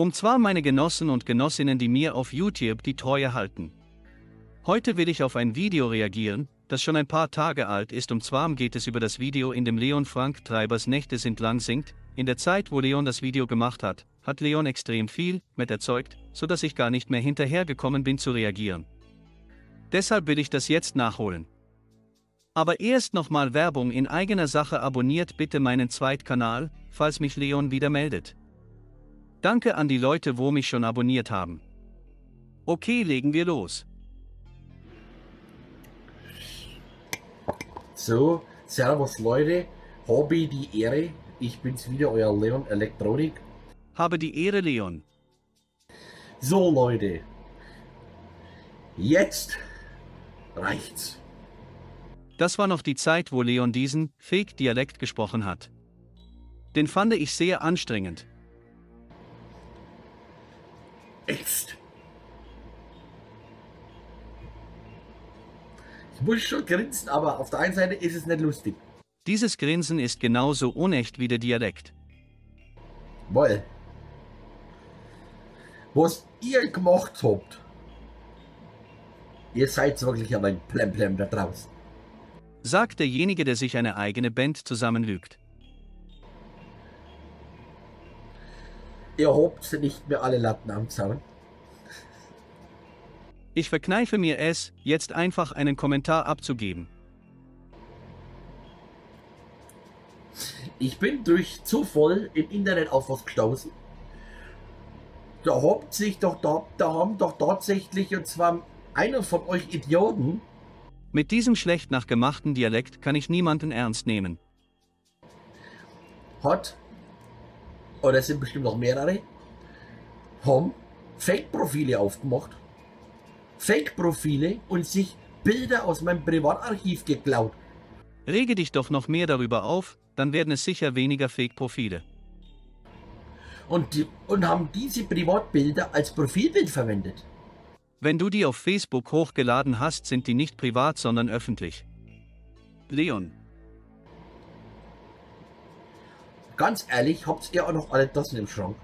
Um zwar meine Genossen und Genossinnen, die mir auf YouTube die Treue halten. Heute will ich auf ein Video reagieren, das schon ein paar Tage alt ist und zwar geht es über das Video, in dem Leon Frank Treibers Nächte sind lang singt. In der Zeit, wo Leon das Video gemacht hat, hat Leon extrem viel mit erzeugt, so dass ich gar nicht mehr hinterhergekommen bin zu reagieren. Deshalb will ich das jetzt nachholen. Aber erst nochmal Werbung in eigener Sache abonniert bitte meinen Zweitkanal, falls mich Leon wieder meldet. Danke an die Leute, wo mich schon abonniert haben. Okay, legen wir los. So, Servus Leute, habe die Ehre, ich bin's wieder, euer Leon Elektronik. Habe die Ehre, Leon. So Leute, jetzt reicht's. Das war noch die Zeit, wo Leon diesen Fake-Dialekt gesprochen hat. Den fand ich sehr anstrengend. Echt? Ich muss schon grinsen, aber auf der einen Seite ist es nicht lustig. Dieses Grinsen ist genauso unecht wie der Dialekt. Weil, was ihr gemacht habt, ihr seid wirklich aber ein Plemplem da draußen. Sagt derjenige, der sich eine eigene Band zusammenlügt. Ihr habt nicht mehr alle Latten am Zaun. Ich verkneife mir es, jetzt einfach einen Kommentar abzugeben. Ich bin durch Zufall im Internet auf was gestoßen. Da habt sich doch da, da haben doch tatsächlich und zwar einer von euch Idioten Mit diesem schlecht nachgemachten Dialekt kann ich niemanden ernst nehmen. hat, oder es sind bestimmt noch mehrere, haben Fake-Profile aufgemacht. Fake-Profile und sich Bilder aus meinem Privatarchiv geklaut. Rege dich doch noch mehr darüber auf, dann werden es sicher weniger Fake-Profile. Und, die, und haben diese Privatbilder als Profilbild verwendet. Wenn du die auf Facebook hochgeladen hast, sind die nicht privat, sondern öffentlich. Leon, Ganz ehrlich, habt ihr auch noch alle Tassen im Schrank?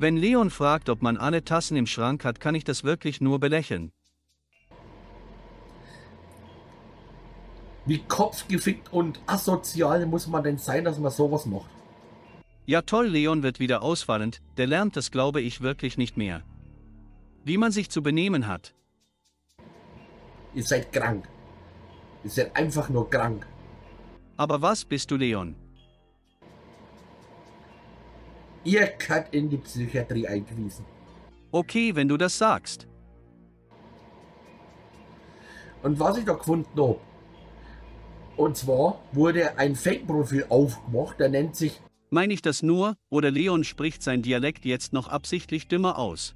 Wenn Leon fragt, ob man alle Tassen im Schrank hat, kann ich das wirklich nur belächeln. Wie kopfgefickt und asozial muss man denn sein, dass man sowas macht? Ja toll, Leon wird wieder ausfallend, der lernt das glaube ich wirklich nicht mehr. Wie man sich zu benehmen hat. Ihr seid krank. Ihr seid einfach nur krank. Aber was bist du, Leon? Ihr könnt in die Psychiatrie eingewiesen. Okay, wenn du das sagst. Und was ich da gefunden habe, und zwar wurde ein Fake-Profil aufgemacht, der nennt sich Meine ich das nur, oder Leon spricht sein Dialekt jetzt noch absichtlich dümmer aus?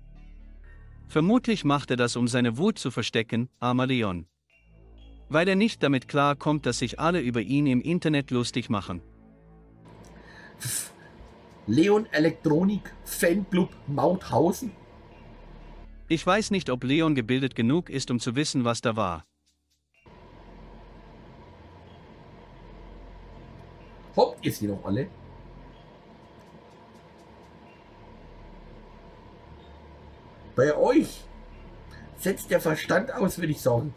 Vermutlich macht er das, um seine Wut zu verstecken, armer Leon. Weil er nicht damit klarkommt, dass sich alle über ihn im Internet lustig machen. Leon Elektronik Fanclub Mauthausen. Ich weiß nicht, ob Leon gebildet genug ist, um zu wissen, was da war. Habt ihr sie noch alle? Bei euch setzt der Verstand aus, würde ich sagen.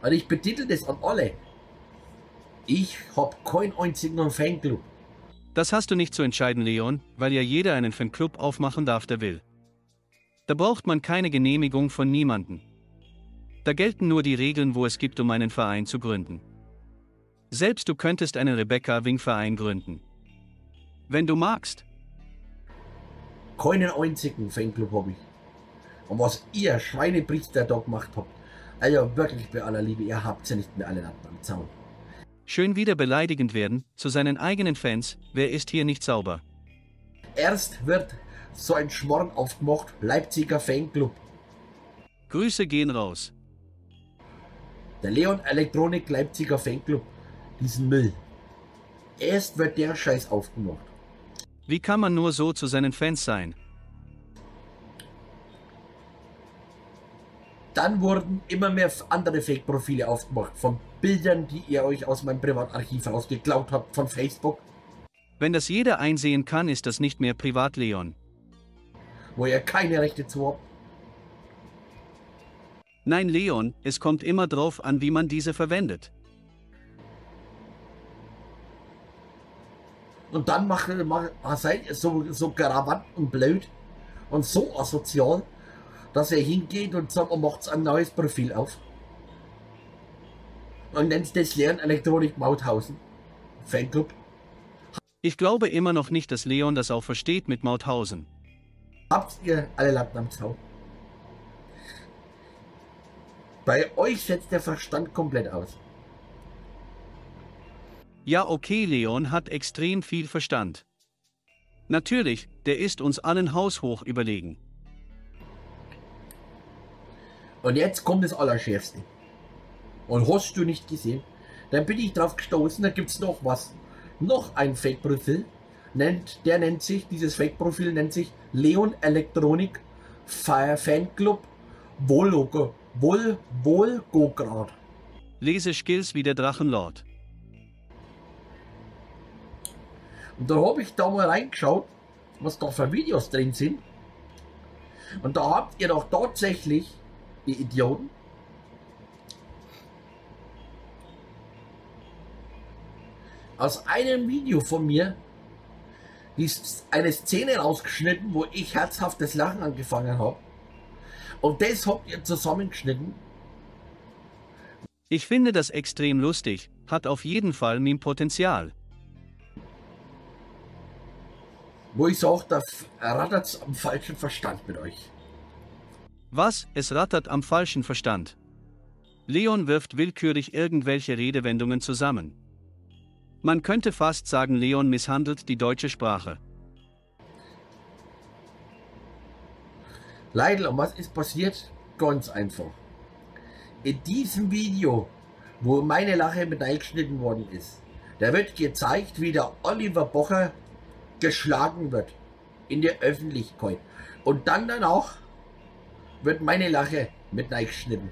Also ich betitel das an alle. Ich hab keinen einzigen Fanclub. Das hast du nicht zu entscheiden, Leon, weil ja jeder einen Fanclub aufmachen darf, der will. Da braucht man keine Genehmigung von niemanden. Da gelten nur die Regeln, wo es gibt, um einen Verein zu gründen. Selbst du könntest einen Rebecca Wing Verein gründen. Wenn du magst. Keinen einzigen Fanclub habe ich. Und was ihr Schweinepriester da gemacht habt, also wirklich bei aller Liebe, ihr habt ja nicht mehr alle Latten am Zaun. Schön wieder beleidigend werden, zu seinen eigenen Fans, wer ist hier nicht sauber? Erst wird so ein Schmorn aufgemacht, Leipziger Fanclub. Grüße gehen raus. Der Leon Elektronik Leipziger Fanclub, diesen Müll. Erst wird der Scheiß aufgemacht. Wie kann man nur so zu seinen Fans sein? dann wurden immer mehr andere Fake-Profile aufgemacht von Bildern, die ihr euch aus meinem Privatarchiv rausgeklaut habt von Facebook. Wenn das jeder einsehen kann, ist das nicht mehr privat, Leon. Wo ihr keine Rechte zu habt. Nein, Leon, es kommt immer drauf an, wie man diese verwendet. Und dann macht, macht, seid ihr so, so geravant und blöd und so asozial, dass er hingeht und sagt, man macht ein neues Profil auf. Und nennt das Leon Elektronik Mauthausen. Fanclub. Ich glaube immer noch nicht, dass Leon das auch versteht mit Mauthausen. Habt ihr alle Latten am Zaun? Bei euch setzt der Verstand komplett aus. Ja, okay, Leon hat extrem viel Verstand. Natürlich, der ist uns allen haushoch überlegen. Und jetzt kommt das Allerschärfste. Und hast du nicht gesehen? Dann bin ich drauf gestoßen, da gibt es noch was. Noch ein Fake-Profil. Nennt, der nennt sich, dieses Fake-Profil nennt sich Leon Elektronik Fanclub Volgo, Vol, Volgograd. Leseskills wie der Drachenlord. Und da habe ich da mal reingeschaut, was da für Videos drin sind. Und da habt ihr doch tatsächlich, die Idioten, aus einem Video von mir ist eine Szene rausgeschnitten, wo ich herzhaftes Lachen angefangen habe. Und das habt ihr zusammengeschnitten. Ich finde das extrem lustig, hat auf jeden Fall Meme-Potenzial. Wo ich sage, da rattert es am falschen Verstand mit euch. Was? Es rattert am falschen Verstand. Leon wirft willkürlich irgendwelche Redewendungen zusammen. Man könnte fast sagen, Leon misshandelt die deutsche Sprache. Leidl, und was ist passiert? Ganz einfach. In diesem Video, wo meine Lache mit eingeschnitten worden ist, da wird gezeigt, wie der Oliver Bocher geschlagen wird in der Öffentlichkeit. Und dann danach wird meine Lache mit eingeschnitten.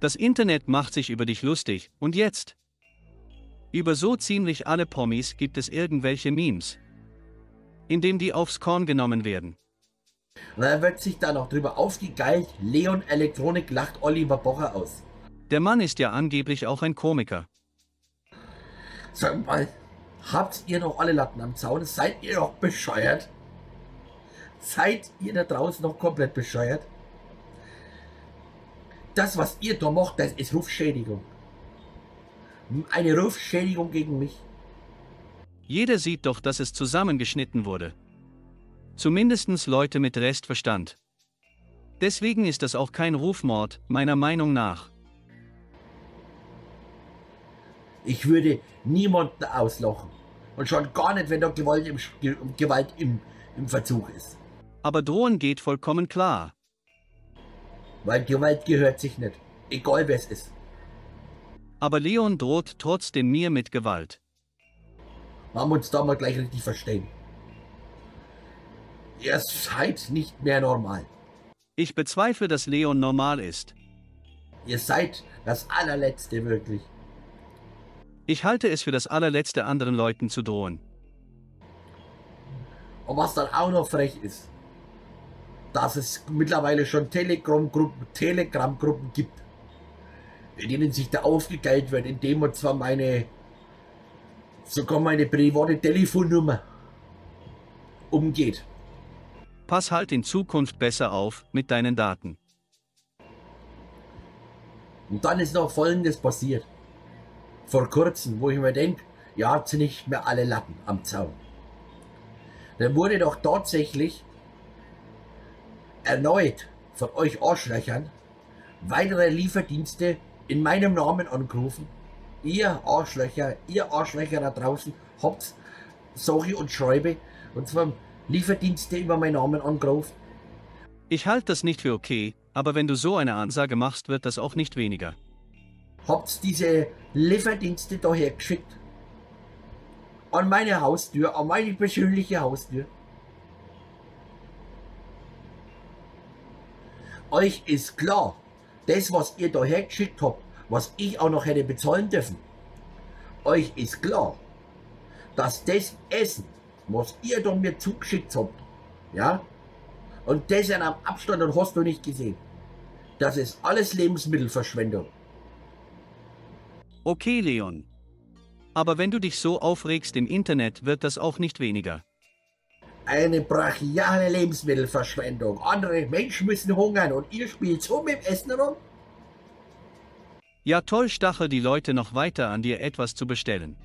Das Internet macht sich über dich lustig, und jetzt? Über so ziemlich alle Promis gibt es irgendwelche Memes, indem die aufs Korn genommen werden. Und dann wird sich da noch drüber aufgegeilt, Leon Elektronik lacht Oliver Bocher aus. Der Mann ist ja angeblich auch ein Komiker. Sag mal, habt ihr noch alle Latten am Zaun? Seid ihr noch bescheuert? Seid ihr da draußen noch komplett bescheuert? Das, was ihr da macht, das ist Rufschädigung. Eine Rufschädigung gegen mich. Jeder sieht doch, dass es zusammengeschnitten wurde. Zumindestens Leute mit Restverstand. Deswegen ist das auch kein Rufmord, meiner Meinung nach. Ich würde niemanden auslachen. Und schon gar nicht, wenn da Gewalt im, Gewalt im, im Verzug ist. Aber drohen geht vollkommen klar. Weil Gewalt gehört sich nicht. Egal wer es ist. Aber Leon droht trotzdem mir mit Gewalt. Wir uns da mal gleich richtig verstehen. Ihr seid nicht mehr normal. Ich bezweifle, dass Leon normal ist. Ihr seid das allerletzte wirklich. Ich halte es für das allerletzte anderen Leuten zu drohen. Und was dann auch noch frech ist, dass es mittlerweile schon Telegram-Gruppen Telegram -Gruppen gibt, denen sich da aufgegeilt wird, indem man zwar meine, sogar meine private Telefonnummer umgeht. Pass halt in Zukunft besser auf mit deinen Daten. Und dann ist noch Folgendes passiert. Vor kurzem, wo ich mir denke, ihr habt nicht mehr alle Latten am Zaun. Dann wurde doch tatsächlich erneut von euch Arschlöchern weitere Lieferdienste in meinem Namen angerufen. Ihr Arschlöcher, ihr Arschlöcher da draußen habt Sorry und Schreibe und zwar Lieferdienste über meinen Namen angerufen. Ich halte das nicht für okay, aber wenn du so eine Ansage machst, wird das auch nicht weniger. Habt diese Lieferdienste daher geschickt? An meine Haustür, an meine persönliche Haustür. Euch ist klar, das, was ihr da hergeschickt habt, was ich auch noch hätte bezahlen dürfen, euch ist klar, dass das Essen, was ihr da mir zugeschickt habt, ja, und das in einem Abstand und hast du nicht gesehen, das ist alles Lebensmittelverschwendung. Okay, Leon. Aber wenn du dich so aufregst im Internet, wird das auch nicht weniger. Eine brachiale Lebensmittelverschwendung. Andere Menschen müssen hungern und ihr spielt so mit dem Essen rum? Ja, toll stachel die Leute noch weiter an dir etwas zu bestellen.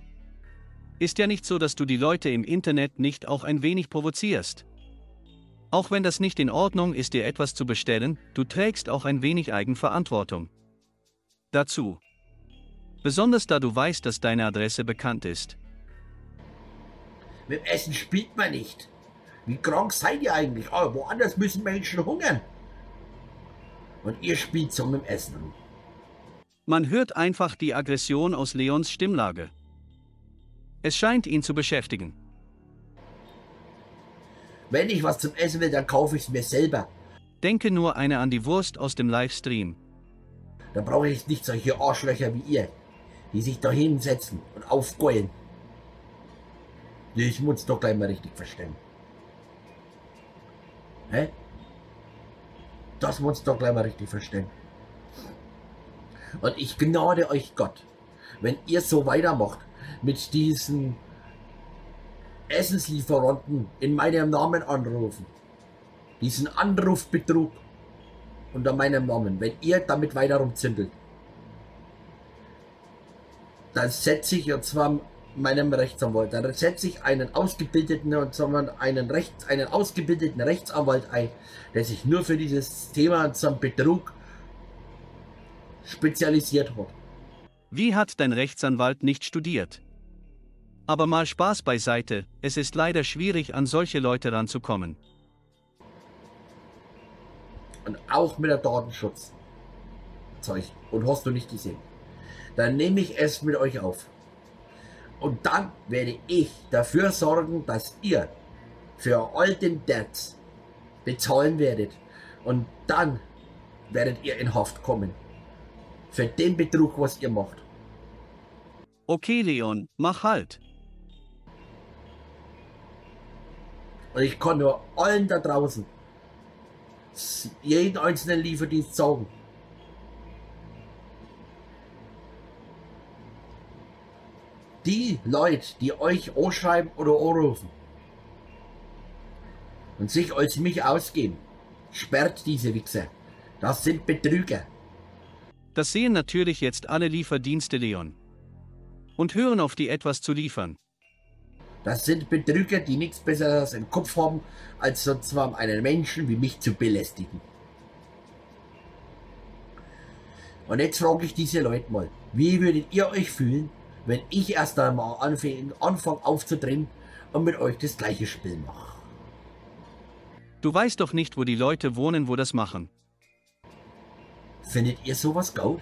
Ist ja nicht so, dass du die Leute im Internet nicht auch ein wenig provozierst. Auch wenn das nicht in Ordnung ist, dir etwas zu bestellen, du trägst auch ein wenig Eigenverantwortung. Dazu. Besonders da du weißt, dass deine Adresse bekannt ist. Mit Essen spielt man nicht. Wie krank seid ihr eigentlich? Oh, woanders müssen Menschen hungern. Und ihr spielt so mit dem Essen. Man hört einfach die Aggression aus Leons Stimmlage. Es scheint ihn zu beschäftigen. Wenn ich was zum Essen will, dann kaufe ich es mir selber. Denke nur eine an die Wurst aus dem Livestream. Da brauche ich nicht solche Arschlöcher wie ihr, die sich da hinsetzen und aufgeulen. Ich muss doch gleich mal richtig verstehen. Hä? Das muss doch gleich mal richtig verstehen. Und ich gnade euch Gott, wenn ihr so weitermacht mit diesen Essenslieferanten in meinem Namen anrufen. Diesen Anrufbetrug unter meinem Namen, wenn ihr damit weiter rumzündelt. Dann setze ich, und zwar meinem Rechtsanwalt, dann setze ich einen ausgebildeten und sondern einen Rechts, einen ausgebildeten Rechtsanwalt ein, der sich nur für dieses Thema zum Betrug spezialisiert hat. Wie hat dein Rechtsanwalt nicht studiert? Aber mal Spaß beiseite, es ist leider schwierig, an solche Leute ranzukommen. Und auch mit der Datenschutz. Zeug. Und hast du nicht gesehen. Dann nehme ich es mit euch auf. Und dann werde ich dafür sorgen, dass ihr für all den Debts bezahlen werdet. Und dann werdet ihr in Haft kommen. Für den Betrug, was ihr macht. Okay, Leon, mach halt. Und ich kann nur allen da draußen, jeden einzelnen Lieferdienst sagen, die Leute, die euch anschreiben oder anrufen und sich als mich ausgeben, sperrt diese Wichser. Das sind Betrüger. Das sehen natürlich jetzt alle Lieferdienste, Leon. Und hören auf die etwas zu liefern. Das sind Betrüger, die nichts Besseres im Kopf haben, als sozusagen einen Menschen wie mich zu belästigen. Und jetzt frage ich diese Leute mal, wie würdet ihr euch fühlen, wenn ich erst einmal anfange anfang aufzudrehen und mit euch das gleiche Spiel mache? Du weißt doch nicht, wo die Leute wohnen, wo das machen. Findet ihr sowas gut?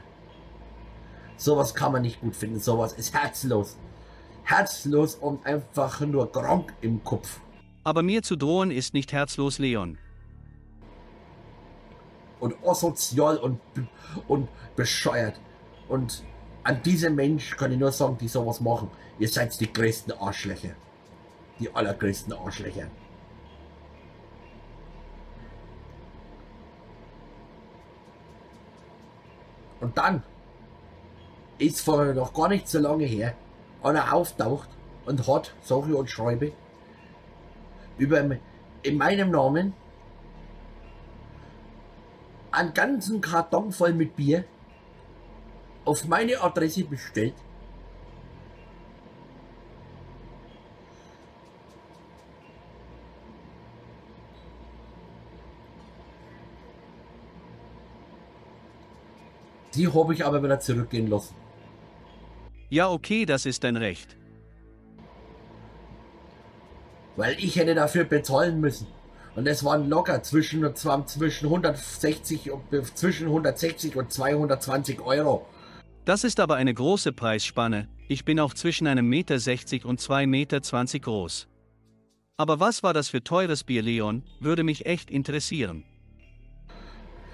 Sowas kann man nicht gut finden, sowas ist herzlos. Herzlos und einfach nur krank im Kopf. Aber mir zu drohen ist nicht herzlos, Leon. Und asozial und, und bescheuert. Und an diese Menschen kann ich nur sagen, die sowas machen. Ihr seid die größten Arschlöcher. Die allergrößten Arschlöcher. Und dann ist vor noch gar nicht so lange her einer auftaucht und hat, sage und schreibe, über in meinem Namen einen ganzen Karton voll mit Bier auf meine Adresse bestellt. Die habe ich aber wieder zurückgehen lassen. Ja, okay, das ist dein Recht. Weil ich hätte dafür bezahlen müssen. Und es waren locker zwischen, zwischen 160 und, zwischen 160 und 220 Euro. Das ist aber eine große Preisspanne, ich bin auch zwischen einem Meter 60 und 2,20 Meter groß. Aber was war das für teures Bier, Leon, würde mich echt interessieren.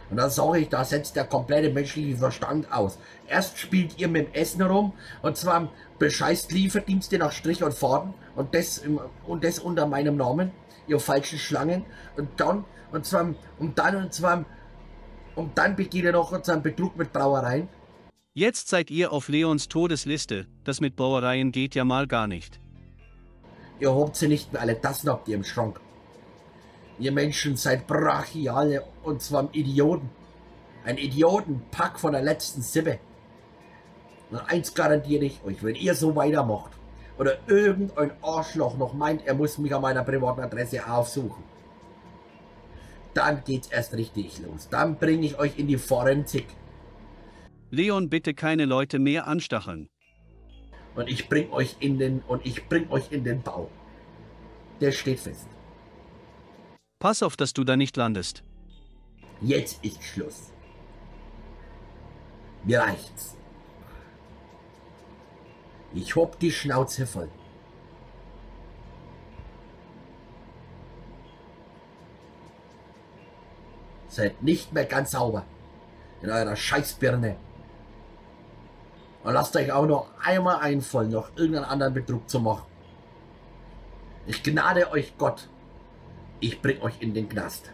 Und dann sage ich, da setzt der komplette menschliche Verstand aus. Erst spielt ihr mit dem Essen rum und zwar bescheißt Lieferdienste nach Strich und Faden und das, im, und das unter meinem Namen, ihr falschen Schlangen. Und dann, und zwar, und dann, und zwar, und dann begeht ihr noch unseren Betrug mit Brauereien. Jetzt seid ihr auf Leons Todesliste, das mit Brauereien geht ja mal gar nicht. Ihr habt sie nicht mehr alle, das habt ihr im Schrank. Ihr Menschen seid brachiale und zwar Idioten. Ein Idiotenpack von der letzten Sippe. Und eins garantiere ich euch, wenn ihr so weitermacht oder irgendein Arschloch noch meint, er muss mich an meiner privaten Adresse aufsuchen, dann geht's erst richtig los. Dann bringe ich euch in die Forensik. Leon, bitte keine Leute mehr anstacheln. Und ich bring euch in den und ich bring euch in den Bau. Der steht fest. Pass auf, dass du da nicht landest. Jetzt ist Schluss. Mir reicht's. Ich hab die Schnauze voll. Seid nicht mehr ganz sauber in eurer Scheißbirne. Und lasst euch auch noch einmal einfallen, noch irgendeinen anderen Betrug zu machen. Ich gnade euch Gott. Ich bring euch in den Knast.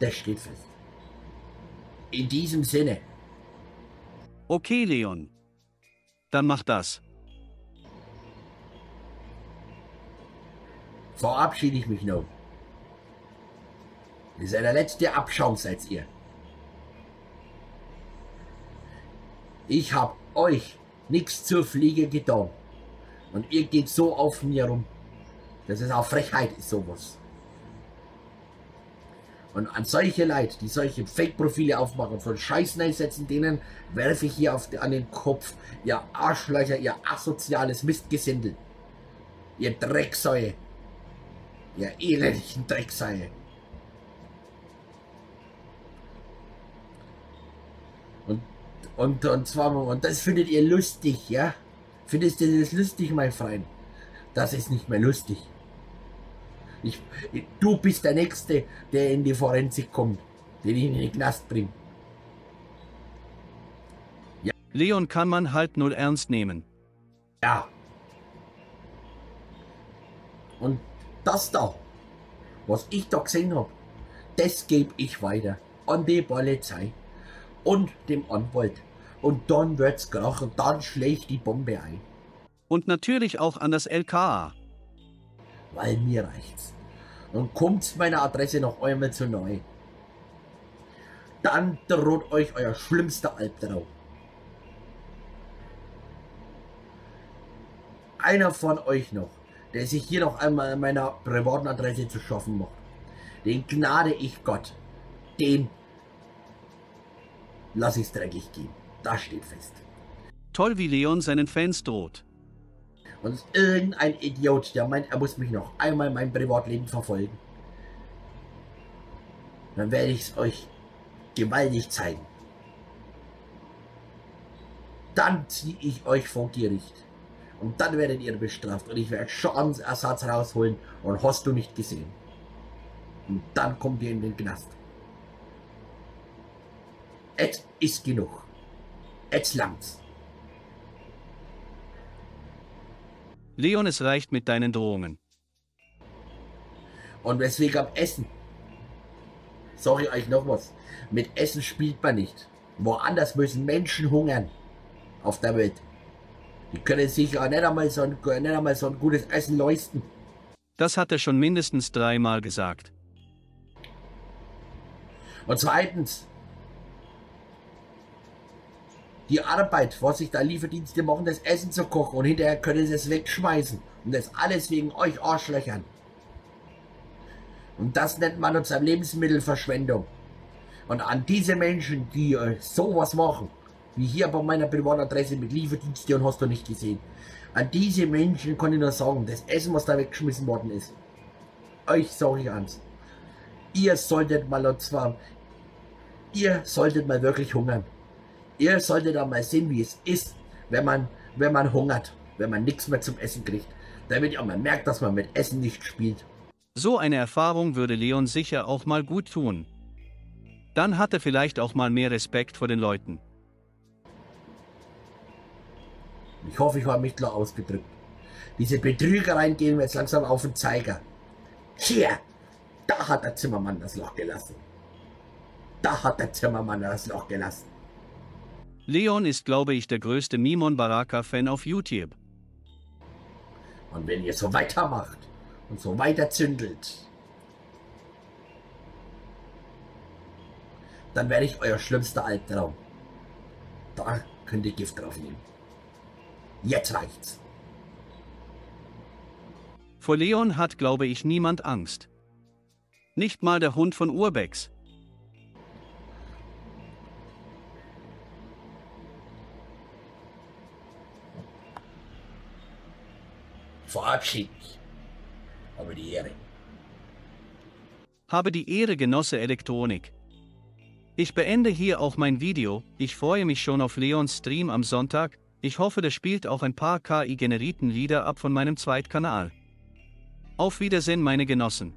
Das steht fest. In diesem Sinne. Okay, Leon. Dann mach das. Verabschiede ich mich noch. Ihr seid der letzte Abschaum, seid ihr. Ich hab euch nichts zur Fliege getan. Und ihr geht so auf mir rum. Das ist auch Frechheit, ist sowas. Und an solche Leute, die solche Fake-Profile aufmachen, von Scheißen einsetzen, denen werfe ich hier auf, an den Kopf. Ihr Arschlöcher, ihr asoziales Mistgesindel. Ihr Drecksäue. Ihr elendigen Drecksäue. Und, und, zwar, und das findet ihr lustig, ja? Findest du das lustig, mein Freund? Das ist nicht mehr lustig. Ich, du bist der Nächste, der in die Forensik kommt, den ich in den Knast bringe. Ja. Leon kann man halt null ernst nehmen. Ja. Und das da, was ich da gesehen habe, das gebe ich weiter an die Polizei und dem Anwalt. Und dann wird's krachen, dann schlägt die Bombe ein. Und natürlich auch an das LKA weil mir reicht's. Und kommt meiner Adresse noch einmal zu neu. Dann droht euch euer schlimmster Albtraum. Einer von euch noch, der sich hier noch einmal an meiner privaten Adresse zu schaffen macht, den gnade ich Gott. Den lass ich's dreckig gehen. Das steht fest. Toll, wie Leon seinen Fans droht. Und irgendein Idiot, der meint, er muss mich noch einmal mein Privatleben verfolgen. Dann werde ich es euch gewaltig zeigen. Dann ziehe ich euch vor Gericht. Und dann werdet ihr bestraft. Und ich werde Schadensersatz rausholen. Und hast du nicht gesehen. Und dann kommt ihr in den Knast. Jetzt ist genug. Jetzt langt's. Leon, es reicht mit deinen Drohungen. Und weswegen am Essen? Ich euch noch was. Mit Essen spielt man nicht. Woanders müssen Menschen hungern. Auf der Welt. Die können sich ja nicht einmal so ein, nicht einmal so ein gutes Essen leisten. Das hat er schon mindestens dreimal gesagt. Und zweitens, die Arbeit, was sich da Lieferdienste machen, das Essen zu kochen und hinterher können sie es wegschmeißen. Und das alles wegen euch Arschlöchern. Und das nennt man uns Lebensmittelverschwendung. Und an diese Menschen, die äh, sowas machen, wie hier bei meiner Privatadresse mit Lieferdienste und hast du nicht gesehen, an diese Menschen kann ich nur sagen, das Essen, was da weggeschmissen worden ist, euch sage ich ans. Ihr solltet mal, und zwar, ihr solltet mal wirklich hungern. Ihr solltet da mal sehen, wie es ist, wenn man, wenn man hungert, wenn man nichts mehr zum Essen kriegt. Damit ihr auch mal merkt, dass man mit Essen nicht spielt. So eine Erfahrung würde Leon sicher auch mal gut tun. Dann hat er vielleicht auch mal mehr Respekt vor den Leuten. Ich hoffe, ich habe mich klar ausgedrückt. Diese Betrügereien gehen mir jetzt langsam auf den Zeiger. Hier, da hat der Zimmermann das Loch gelassen. Da hat der Zimmermann das Loch gelassen. Leon ist, glaube ich, der größte Mimon Baraka-Fan auf YouTube. Und wenn ihr so weitermacht und so weiter zündelt, dann werde ich euer schlimmster Albtraum. Da könnt ihr Gift drauf nehmen. Jetzt reicht's. Vor Leon hat, glaube ich, niemand Angst. Nicht mal der Hund von Urbex. Verabschied mich. Habe die Ehre. Habe die Ehre, Genosse Elektronik. Ich beende hier auch mein Video, ich freue mich schon auf Leons Stream am Sonntag, ich hoffe, der spielt auch ein paar KI-generierten Lieder ab von meinem Zweitkanal. Auf Wiedersehen, meine Genossen.